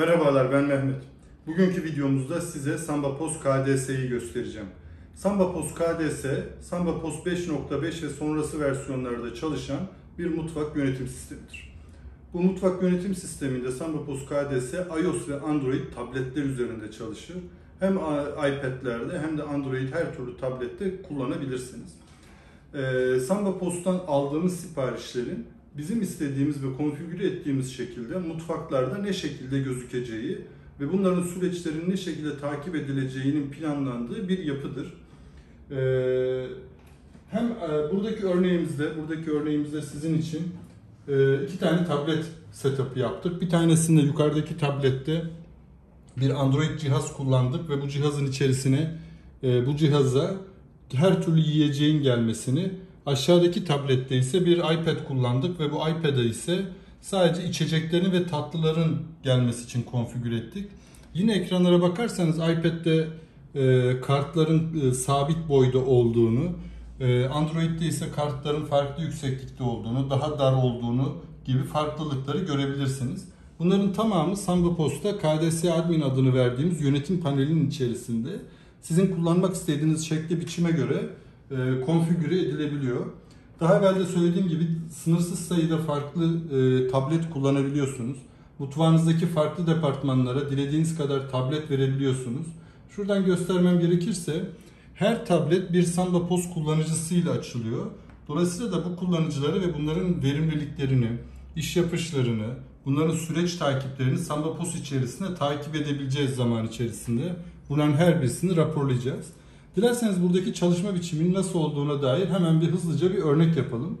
Merhabalar ben Mehmet. Bugünkü videomuzda size Samba Post KDS'yi göstereceğim. Samba Post KDS, Samba Post 5.5 ve sonrası versiyonlarda çalışan bir mutfak yönetim sistemidir. Bu mutfak yönetim sisteminde Samba Post KDS iOS ve Android tabletler üzerinde çalışır. Hem iPad'lerde hem de Android her türlü tablette kullanabilirsiniz. Ee, Samba Post'tan aldığımız siparişlerin bizim istediğimiz ve konfigüre ettiğimiz şekilde mutfaklarda ne şekilde gözükeceği ve bunların süreçlerin ne şekilde takip edileceğinin planlandığı bir yapıdır. Ee, hem e, buradaki örneğimizde, buradaki örneğimizde sizin için e, iki tane tablet setup yaptık. Bir tanesinde yukarıdaki tablette bir Android cihaz kullandık ve bu cihazın içerisine e, bu cihaza her türlü yiyeceğin gelmesini Aşağıdaki tablette ise bir iPad kullandık ve bu iPad'e ise sadece içeceklerin ve tatlıların gelmesi için konfigür ettik. Yine ekranlara bakarsanız iPad'de e, kartların e, sabit boyda olduğunu, e, Android'de ise kartların farklı yükseklikte olduğunu, daha dar olduğunu gibi farklılıkları görebilirsiniz. Bunların tamamı Samba Post'ta KDS Admin adını verdiğimiz yönetim panelinin içerisinde sizin kullanmak istediğiniz şekle biçime göre e, konfigüre edilebiliyor. Daha evvel de söylediğim gibi sınırsız sayıda farklı e, tablet kullanabiliyorsunuz. Mutfağınızdaki farklı departmanlara dilediğiniz kadar tablet verebiliyorsunuz. Şuradan göstermem gerekirse her tablet bir Samba POS kullanıcısıyla açılıyor. Dolayısıyla da bu kullanıcıları ve bunların verimliliklerini, iş yapışlarını, bunların süreç takiplerini Samba POS içerisinde takip edebileceğiz zaman içerisinde. Bunların her birisini raporlayacağız. Dilerseniz buradaki çalışma biçiminin nasıl olduğuna dair hemen bir hızlıca bir örnek yapalım.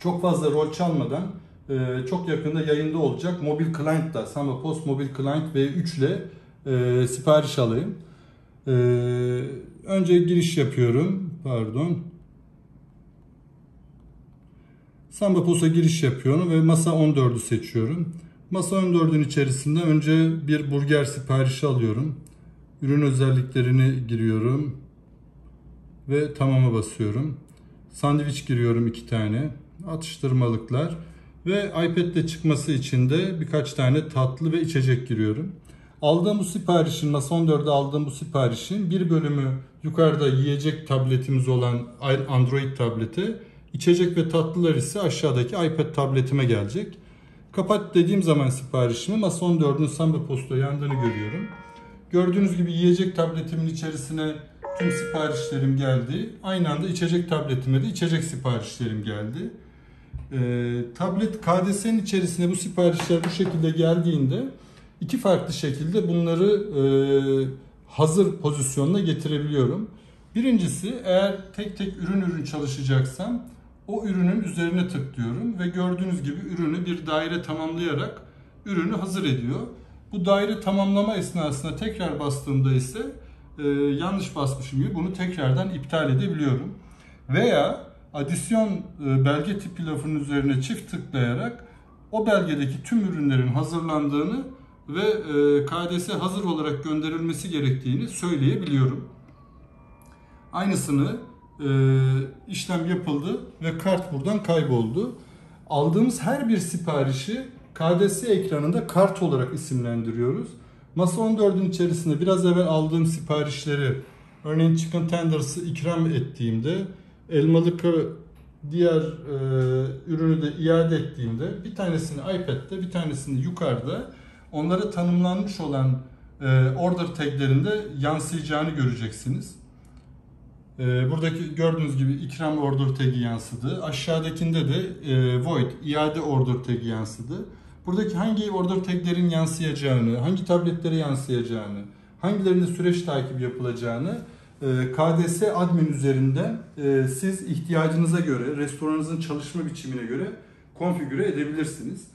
Çok fazla rol çalmadan e, çok yakında yayında olacak mobil client da Samba Post Mobil Client V3 ile e, sipariş alayım. E, önce giriş yapıyorum. Pardon. Samba Post'a giriş yapıyorum ve masa 14'ü seçiyorum. Masa 14'ün içerisinde önce bir burger siparişi alıyorum. Ürün özelliklerini giriyorum. Ve tamama basıyorum. Sandviç giriyorum iki tane. Atıştırmalıklar. Ve iPad'de çıkması için de birkaç tane tatlı ve içecek giriyorum. Aldığım bu siparişin, masa 14'de aldığım bu siparişin bir bölümü yukarıda yiyecek tabletimiz olan Android tableti, içecek ve tatlılar ise aşağıdaki iPad tabletime gelecek. Kapat dediğim zaman siparişimi masa 14'ün Samba Posta yandığını görüyorum. Gördüğünüz gibi yiyecek tabletimin içerisine tüm siparişlerim geldi. Aynı anda içecek tabletime de içecek siparişlerim geldi. Ee, tablet KDS'nin içerisine bu siparişler bu şekilde geldiğinde iki farklı şekilde bunları e, hazır pozisyonuna getirebiliyorum. Birincisi eğer tek tek ürün ürün çalışacaksam o ürünün üzerine tıklıyorum ve gördüğünüz gibi ürünü bir daire tamamlayarak ürünü hazır ediyor. Bu daire tamamlama esnasında tekrar bastığımda ise e, yanlış basmışım gibi bunu tekrardan iptal edebiliyorum. Veya adisyon e, belge tipi lafının üzerine çift tıklayarak o belgedeki tüm ürünlerin hazırlandığını ve e, KDS hazır olarak gönderilmesi gerektiğini söyleyebiliyorum. Aynısını e, işlem yapıldı ve kart buradan kayboldu. Aldığımız her bir siparişi KDS ekranında kart olarak isimlendiriyoruz. Masa 14'ün içerisinde biraz evvel aldığım siparişleri örneğin chicken tenders'ı ikram ettiğimde elmalıkı diğer e, ürünü de iade ettiğimde bir tanesini iPad'de bir tanesini yukarıda onlara tanımlanmış olan e, order taglerinde yansıyacağını göreceksiniz. E, buradaki gördüğünüz gibi ikram order tagi yansıdı. Aşağıdakinde de e, void iade order tagi yansıdı. Buradaki hangi order taglerin yansıyacağını, hangi tabletlere yansıyacağını, hangilerinde süreç takip yapılacağını e, KDS admin üzerinden e, siz ihtiyacınıza göre, restoranınızın çalışma biçimine göre konfigüre edebilirsiniz.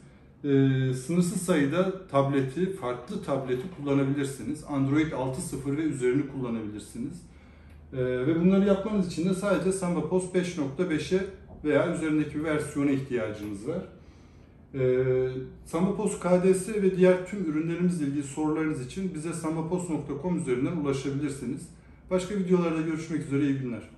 E, sınırsız sayıda tableti, farklı tableti kullanabilirsiniz. Android 6.0 ve üzerini kullanabilirsiniz. Ve bunları yapmanız için de sadece Samba Post 5.5'e veya üzerindeki versiyona ihtiyacınız var. Ee, Samapos KDS ve diğer tüm ürünlerimizle ilgili sorularınız için bize samapos.com üzerinden ulaşabilirsiniz. Başka videolarda görüşmek üzere iyi günler.